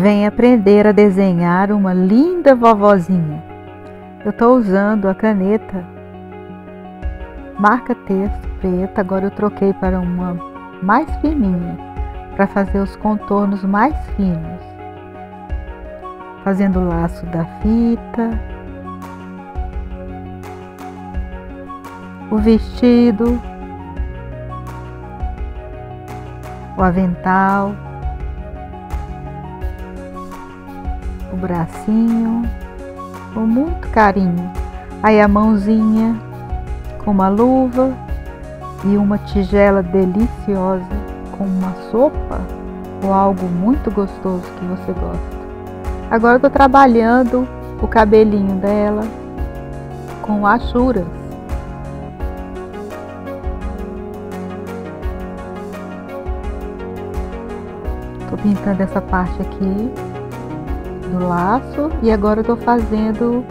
Vem aprender a desenhar uma linda vovozinha. Eu estou usando a caneta. Marca texto preta, agora eu troquei para uma mais fininha, para fazer os contornos mais finos. Fazendo o laço da fita, o vestido, o avental, o bracinho, com muito carinho. Aí a mãozinha com uma luva e uma tigela deliciosa com uma sopa ou algo muito gostoso que você gosta. Agora eu tô trabalhando o cabelinho dela com achuras. Tô pintando essa parte aqui do laço e agora eu tô fazendo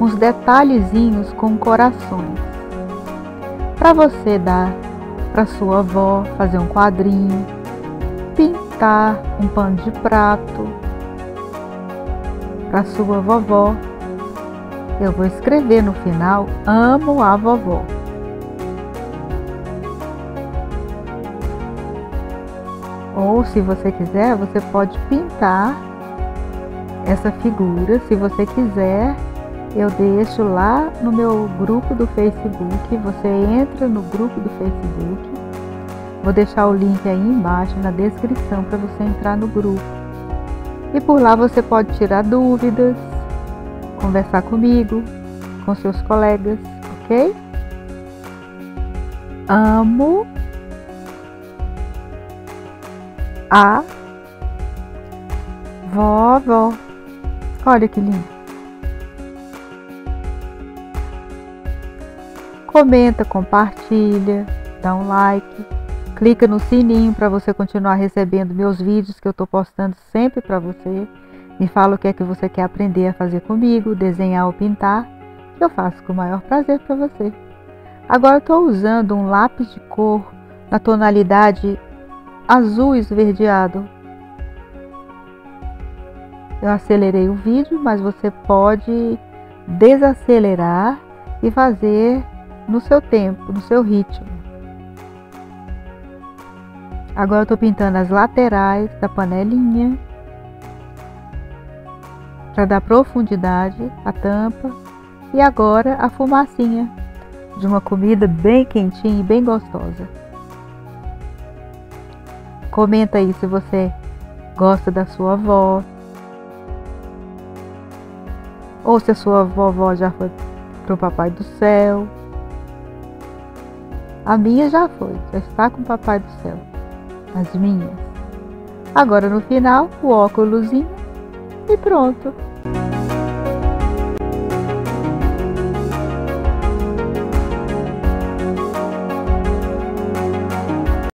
uns detalhezinhos com corações. Para você dar para sua avó, fazer um quadrinho, pintar um pano de prato para sua vovó. Eu vou escrever no final: Amo a vovó. Ou se você quiser, você pode pintar essa figura, se você quiser, eu deixo lá no meu grupo do Facebook. Você entra no grupo do Facebook. Vou deixar o link aí embaixo na descrição para você entrar no grupo. E por lá você pode tirar dúvidas, conversar comigo, com seus colegas, ok? Amo a vovó. Olha que lindo. Comenta, compartilha, dá um like, clica no sininho para você continuar recebendo meus vídeos que eu estou postando sempre para você. Me fala o que é que você quer aprender a fazer comigo, desenhar ou pintar, que eu faço com o maior prazer para você. Agora estou usando um lápis de cor na tonalidade azul esverdeado eu acelerei o vídeo, mas você pode desacelerar e fazer no seu tempo, no seu ritmo. Agora eu estou pintando as laterais da panelinha para dar profundidade à tampa e agora a fumacinha de uma comida bem quentinha e bem gostosa. Comenta aí se você gosta da sua avó, ou se a sua vovó já foi para o Papai do Céu. A minha já foi, já está com o Papai do Céu. As minhas. Agora no final, o óculosinho e pronto.